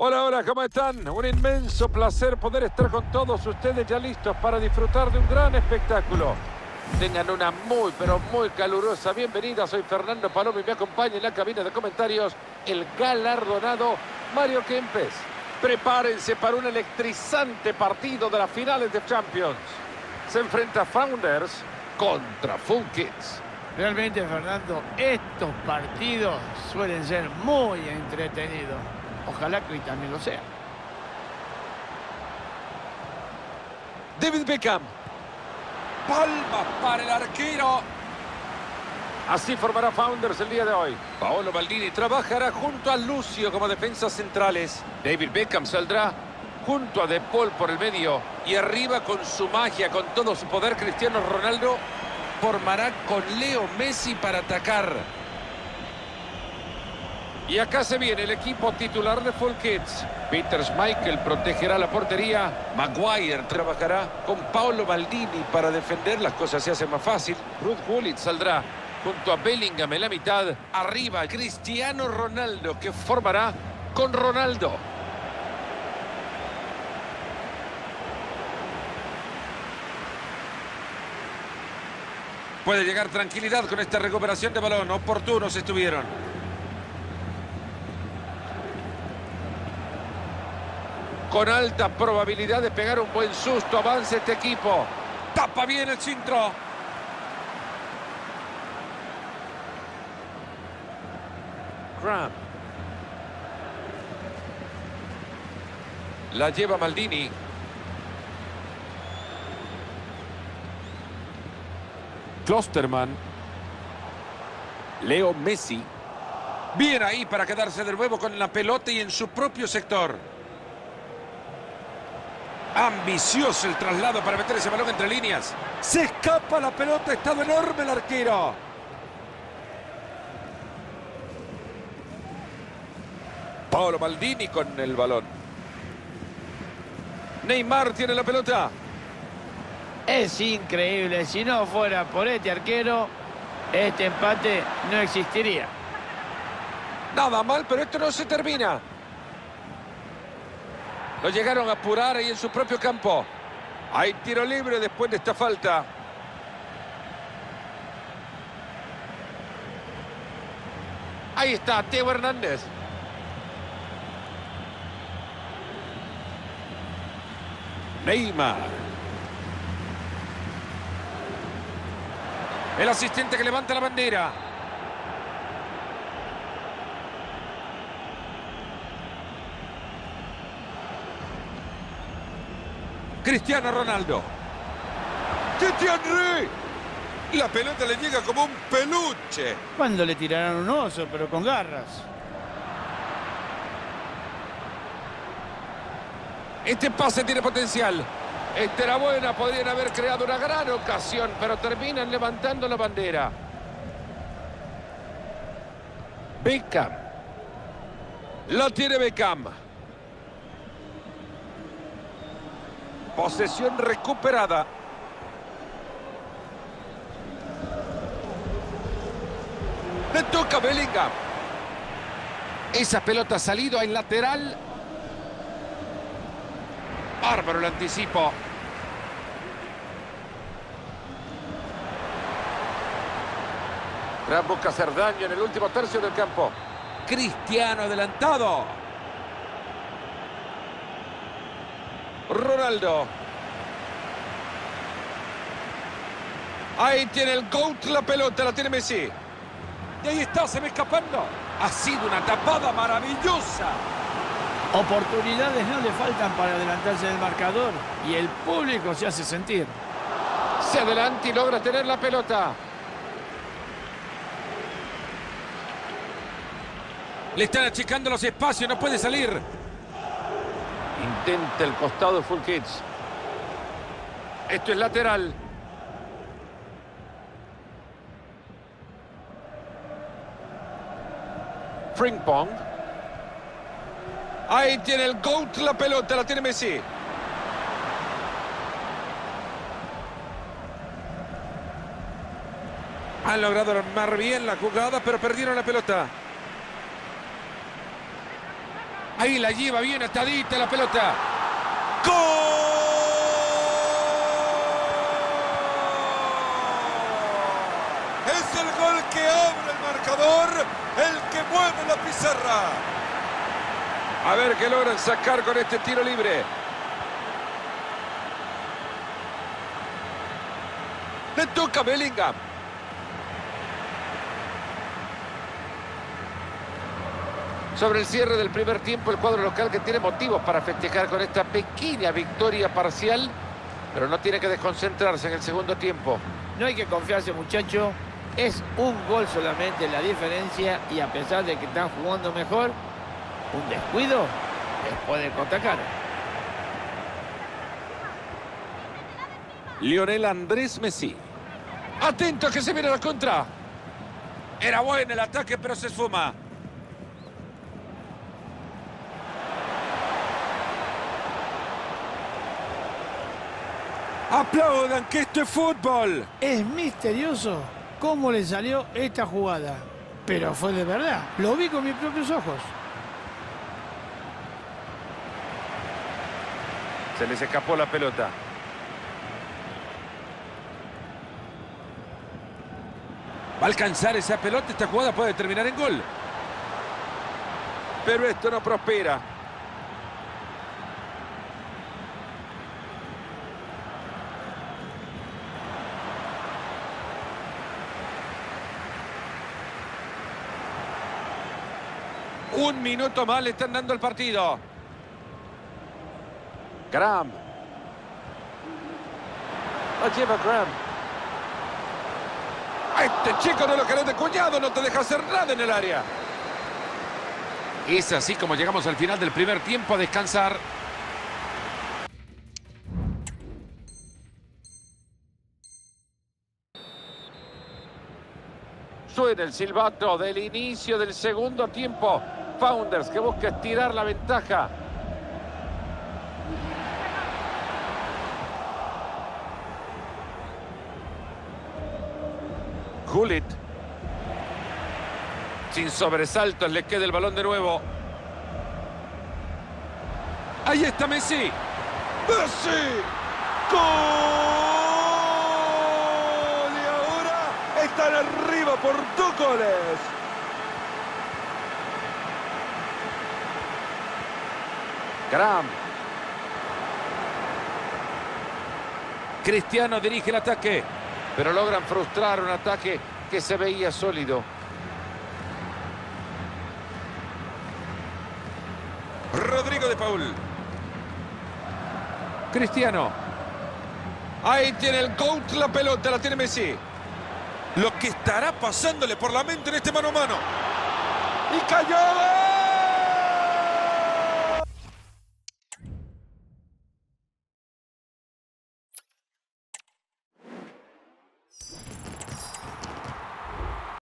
Hola, hola, ¿cómo están? Un inmenso placer poder estar con todos ustedes ya listos para disfrutar de un gran espectáculo. Tengan una muy, pero muy calurosa bienvenida. Soy Fernando Palomo y me acompaña en la cabina de comentarios el galardonado Mario Kempes. Prepárense para un electrizante partido de las finales de Champions. Se enfrenta Founders contra Full Kids. Realmente, Fernando, estos partidos suelen ser muy entretenidos. Ojalá que hoy también lo sea. David Beckham. Palma para el arquero. Así formará Founders el día de hoy. Paolo Maldini trabajará junto a Lucio como defensas centrales. David Beckham saldrá junto a De Paul por el medio. Y arriba con su magia, con todo su poder, Cristiano Ronaldo formará con Leo Messi para atacar. Y acá se viene el equipo titular de Full Kids. Peter Schmeichel protegerá la portería. Maguire trabajará con Paolo Maldini para defender. Las cosas se hacen más fácil. Ruth Gullit saldrá junto a Bellingham en la mitad. Arriba Cristiano Ronaldo que formará con Ronaldo. Puede llegar tranquilidad con esta recuperación de balón. Oportunos estuvieron. Con alta probabilidad de pegar un buen susto. Avanza este equipo. Tapa bien el centro. Cram. La lleva Maldini. Klosterman. Leo Messi. Bien ahí para quedarse de nuevo con la pelota y en su propio sector. Ambicioso el traslado para meter ese balón entre líneas. Se escapa la pelota, estado enorme el arquero. Paolo Maldini con el balón. Neymar tiene la pelota. Es increíble. Si no fuera por este arquero, este empate no existiría. Nada mal, pero esto no se termina. Lo llegaron a apurar ahí en su propio campo. Hay tiro libre después de esta falta. Ahí está, Teo Hernández. Neymar. El asistente que levanta la bandera. Cristiano Ronaldo. Titi Henry. La pelota le llega como un peluche. Cuando le tiraron un oso, pero con garras. Este pase tiene potencial. Esta era buena, podrían haber creado una gran ocasión, pero terminan levantando la bandera. Beckham. La tiene Beckham. Posesión recuperada. Le toca Bellingham. Esa pelota ha salido en lateral. Bárbaro el anticipo. Gran busca hacer daño en el último tercio del campo. Cristiano adelantado. Ronaldo. Ahí tiene el GOAT la pelota, la tiene Messi. Y ahí está, se ve escapando. Ha sido una tapada maravillosa. Oportunidades no le faltan para adelantarse del marcador y el público se hace sentir. Se adelanta y logra tener la pelota. Le están achicando los espacios, no puede salir. Intenta el costado Full Kids. Esto es lateral. Frimpong. Ahí tiene el GOAT la pelota, la tiene Messi. Han logrado armar bien la jugada, pero perdieron la pelota. Ahí la lleva bien atadita la pelota. ¡Gol! Es el gol que abre el marcador, el que mueve la pizarra. A ver qué logran sacar con este tiro libre. Le toca Bellingham. Sobre el cierre del primer tiempo, el cuadro local que tiene motivos para festejar con esta pequeña victoria parcial, pero no tiene que desconcentrarse en el segundo tiempo. No hay que confiarse, muchacho. Es un gol solamente la diferencia y a pesar de que están jugando mejor, un descuido les puede contraatacar. Lionel Andrés Messi. Atento que se viene la contra. Era bueno el ataque, pero se esfuma. Aplaudan que esto es fútbol. Es misterioso cómo le salió esta jugada. Pero fue de verdad. Lo vi con mis propios ojos. Se les escapó la pelota. Va a alcanzar esa pelota. Esta jugada puede terminar en gol. Pero esto no prospera. Un minuto más le están dando el partido. Graham. Lleva Graham. Este chico no lo querés de cuñado, no te deja hacer nada en el área. Es así como llegamos al final del primer tiempo a descansar. Suena el silbato del inicio del segundo tiempo. Founders que busca estirar la ventaja. Gullit. Sin sobresaltos le queda el balón de nuevo. Ahí está Messi. Messi. ¡Gol! Y ahora están arriba por dos goles. Graham. Cristiano dirige el ataque, pero logran frustrar un ataque que se veía sólido. Rodrigo de Paul. Cristiano. Ahí tiene el coach la pelota, la tiene Messi. Lo que estará pasándole por la mente en este mano a mano. Y cayó.